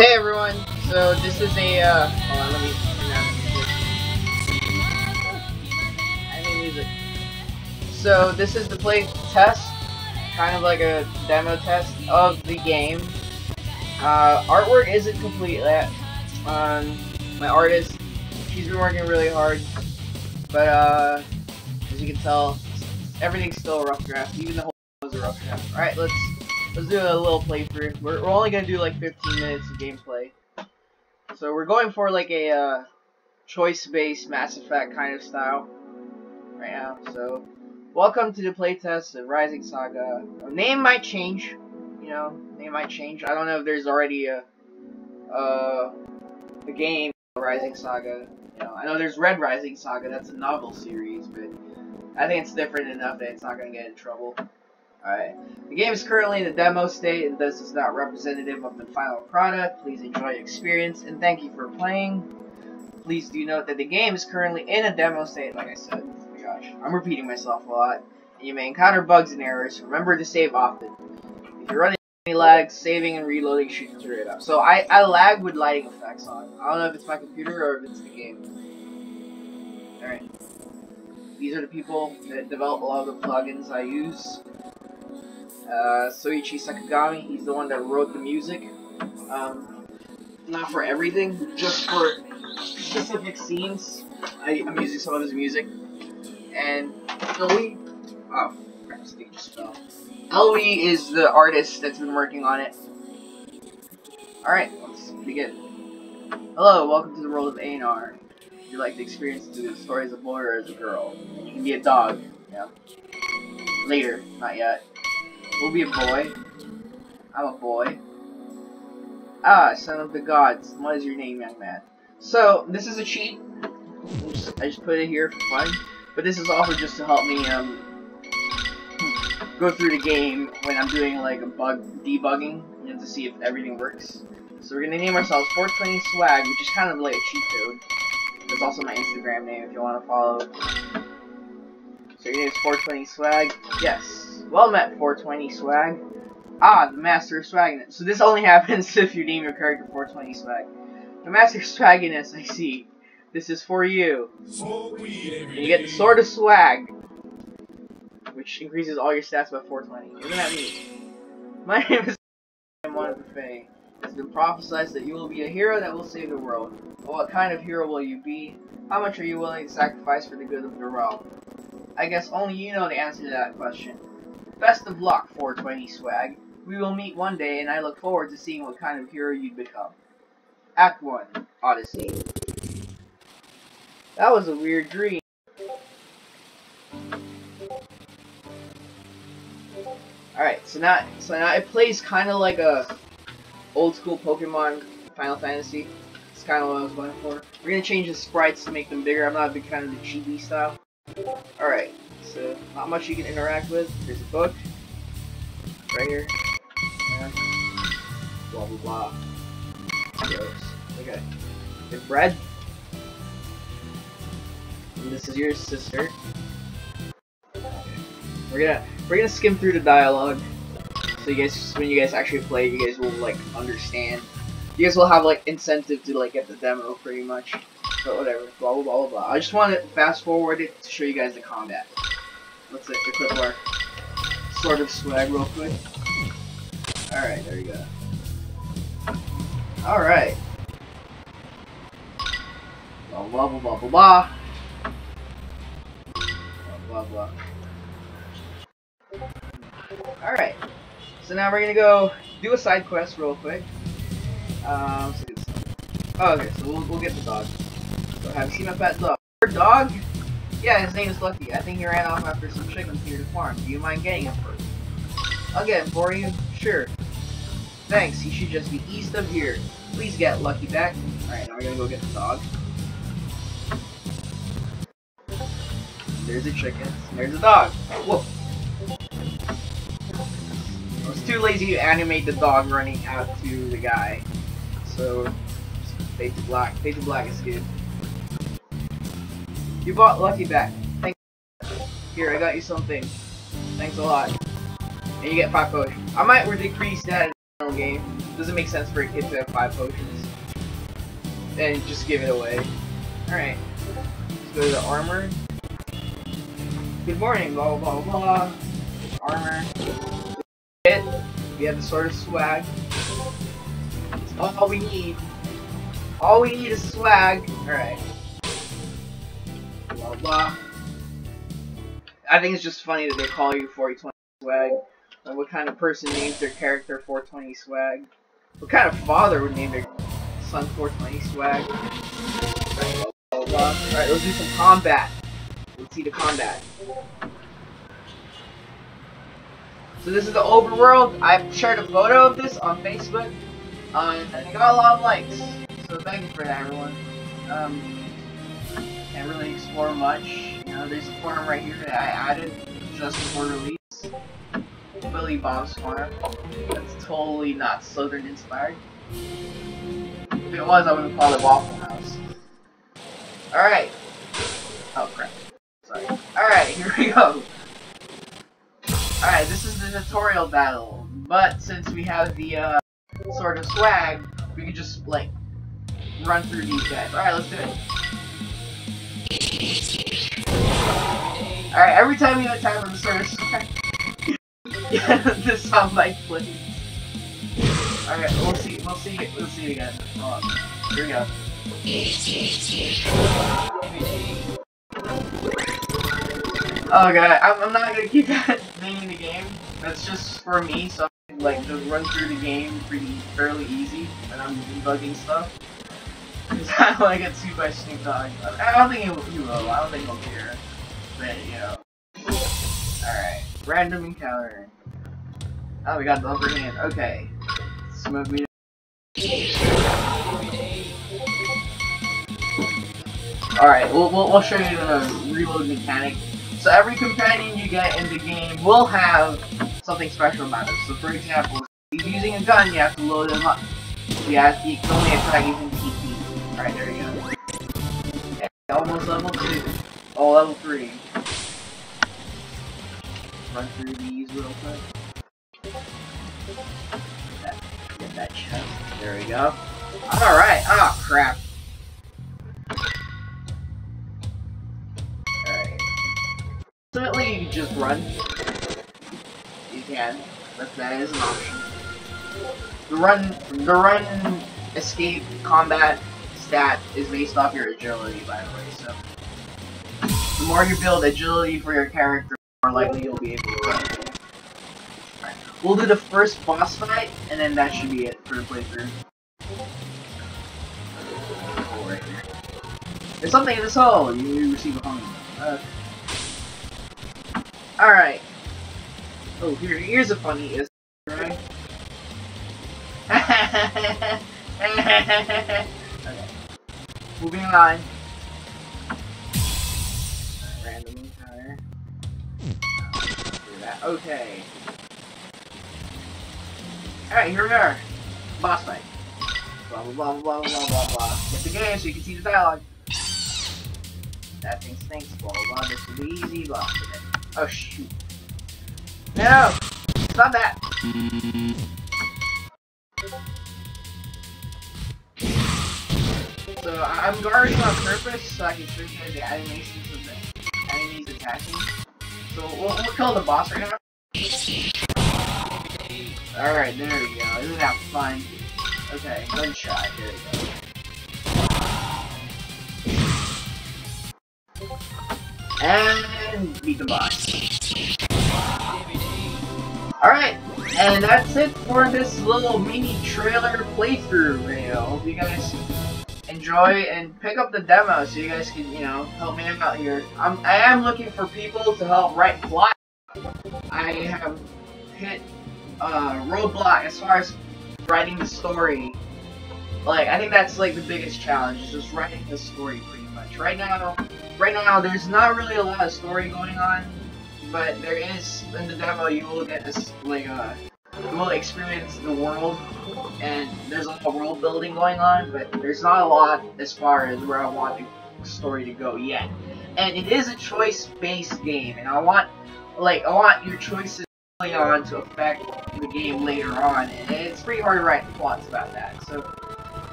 Hey everyone, so this is a, uh, hold on, let me I need music. So this is the play test, kind of like a demo test of the game. Uh, artwork isn't complete yet. Um, my artist, she's been working really hard, but uh, as you can tell, everything's still a rough draft, even the whole was a rough draft. Alright, let's let's do a little playthrough. We're, we're only gonna do like 15 minutes of gameplay. So we're going for like a uh, choice-based Mass Effect kind of style right now. So welcome to the playtest of Rising Saga. Name might change, you know, name might change. I don't know if there's already a uh, a game Rising Saga. You know, I know there's Red Rising Saga. That's a novel series, but I think it's different enough that it's not gonna get in trouble. Alright. The game is currently in the demo state and this is not representative of the final product. Please enjoy your experience and thank you for playing. Please do note that the game is currently in a demo state, like I said. Oh my gosh. I'm repeating myself a lot. And you may encounter bugs and errors. Remember to save often. If you're running any lag, saving and reloading should clear it up. So I, I lag with lighting effects on. I don't know if it's my computer or if it's the game. Alright. These are the people that develop a lot of the plugins I use uh, Soichi Sakagami. He's the one that wrote the music. Um, not for everything, just for specific scenes. I, am using some of his music. And Eloy, oh, crap, just. Eloy is the artist that's been working on it. Alright, let's begin. Hello, welcome to the world of A&R. If you like the experience to the story as a boy or as a girl, you can be a dog. Yeah. Later, not yet. We'll be a boy. I'm a boy. Ah, son of the gods. What is your name, young man? So, this is a cheat. Oops, I just put it here for fun. But this is also just to help me, um, go through the game when I'm doing, like, a bug debugging, know, to see if everything works. So we're gonna name ourselves 420 Swag, which is kind of like a cheat code. That's also my Instagram name if you want to follow. So your name is 420 Swag. Yes. Well met, 420 Swag. Ah, the Master of Swagginess. So this only happens if you name your character 420 Swag. The Master of Swagginess, I see. This is for you. And you get the Sword of Swag, which increases all your stats by 420. Isn't that neat? My name is I'm one of the Fae. It's been prophesied that you will be a hero that will save the world. But what kind of hero will you be? How much are you willing to sacrifice for the good of the realm? I guess only you know the answer to that question. Best of luck, 420 Swag. We will meet one day, and I look forward to seeing what kind of hero you'd become. Act 1, Odyssey. That was a weird dream. Alright, so now, so now it plays kind of like a old school Pokemon Final Fantasy. It's kind of what I was going for. We're gonna change the sprites to make them bigger. I'm not a big fan of the chibi style. Alright, so not much you can interact with. There's a book right here. Blah blah blah. Gross. Okay. There's bread. And this is your sister. We're gonna we're gonna skim through the dialogue. So you guys when you guys actually play you guys will like understand. You guys will have like incentive to like get the demo pretty much. But whatever. Blah blah blah blah blah. I just want to fast forward it to show you guys the combat. Let's equip our sword of swag real quick. Alright, there you go. Alright. Blah blah blah blah blah blah. Blah blah. Alright. So now we're gonna go do a side quest real quick. Um, so oh, okay, so we'll, we'll get the dog. So have you seen my pet dog? Your Dog? Yeah, his name is Lucky. I think he ran off after some chickens here to farm. Do you mind getting him first? I'll get him for you. Sure. Thanks, he should just be east of here. Please get Lucky back. Alright, now we're gonna go get the dog. There's a chicken. There's a dog. Whoa. I was too lazy to animate the dog running out to the guy. So, fade to black. Fade to black is good. You bought Lucky back. Thank you. Here, I got you something. Thanks a lot. And you get 5 potions. I might decrease that in the game. Doesn't make sense for a kid to have five potions. And just give it away. Alright. Let's go to the armor. Good morning, blah blah blah. Armor. Hit. We have the sword of swag. That's all we need. All we need is swag. Alright. Blah. I think it's just funny that they call you 420 swag. Like what kind of person names their character 420 swag? What kind of father would name their son 420 swag? Alright, let's do some combat. Let's see the combat. So this is the overworld. I've shared a photo of this on Facebook. Um, and it got a lot of likes. So thank you for that, everyone. Um, can't really explore much. You know, there's a farm right here that I added just before release. Billy Bob's farm. That's totally not Southern inspired. If it was, I would have called it Waffle House. Alright. Oh crap. Sorry. Alright, here we go. Alright, this is the tutorial battle. But since we have the uh, sword of swag, we can just like run through these guys. Alright, let's do it. Alright, every time you the sort of yeah, this sound like please. Alright, we'll see we'll see we'll see it again. Hold on. Here we go. Oh god, I'm, I'm not gonna keep that name in the game. That's just for me, so I can like just run through the game pretty fairly easy when I'm debugging stuff. I don't get sued by Snoop Dogg. I don't think he will, he will. I don't think he'll care. But you know. Alright. Random encounter. Oh, we got the upper hand. Okay. Smoke me. Alright, we'll, we'll, we'll show you the reload mechanic. So every companion you get in the game will have something special about it. So for example, if you're using a gun, you have to load them up. You, have, can only attack using TP. Alright, there you go. Okay, almost level 2. Oh, level 3. Run through these real quick. Get that, chest. There we go. Alright, oh crap. Alright. Ultimately, you can just run. You can, but that is an option. The run, the run, escape, combat stat is based off your agility, by the way. So, the more you build agility for your character, the more likely you'll be able to run. Right. We'll do the first boss fight, and then that should be it for the playthrough. Oh, right here. There's something in this hole. You receive a home. Uh, Alright. Oh, here, here's a funny is right? Moving on. Random encounter. Uh, okay. Alright, here we are. Boss fight. Blah blah blah blah blah blah blah. Get the game so you can see the dialogue. That thing stinks, blah blah blah. This will be easy, blah. Oh shoot. No! Stop that! So I'm guarding on purpose so I can guys the animations of the enemies attacking. So we'll, we'll kill the boss right now. Alright, there we go. Isn't that fun? Okay, one shot. There we go. And and beat the boss. Alright, and that's it for this little mini trailer playthrough video. Hope you guys enjoy and pick up the demo so you guys can, you know, help me out here. I'm, I am looking for people to help write plot. I have hit uh, roadblock as far as writing the story. Like, I think that's like the biggest challenge, is just writing the story pretty much. Right now, right now, there's not really a lot of story going on, but there is, in the demo, you will get this, like, uh, you will experience the world, and there's a lot of world building going on, but there's not a lot as far as where I want the story to go yet. And it is a choice-based game, and I want, like, I want your choices early on to affect the game later on, and it's pretty hard to write plots about that. So,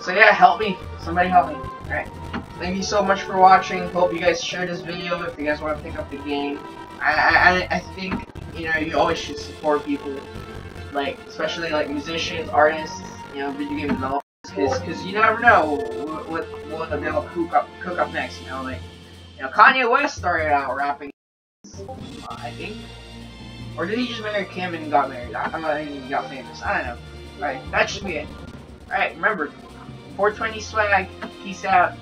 so yeah, help me. Somebody help me. Alright. Thank you so much for watching. Hope you guys share this video if you guys want to pick up the game. I, I, I think, you know, you always should support people, like, especially like musicians, artists, you know, video game developers, because you never know what, what, they'll cook up, cook up next, you know, like, you know, Kanye West started out rapping, uh, I think, or did he just marry Kim and got married? I, I'm not thinking he got famous, I don't know. Alright, that should be it. Alright, remember, 420 swag, peace out.